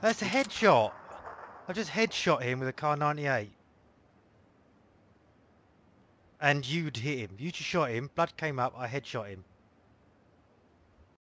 That's a headshot. I just headshot him with a Kar 98. And you'd hit him. You just shot him. Blood came up. I headshot him.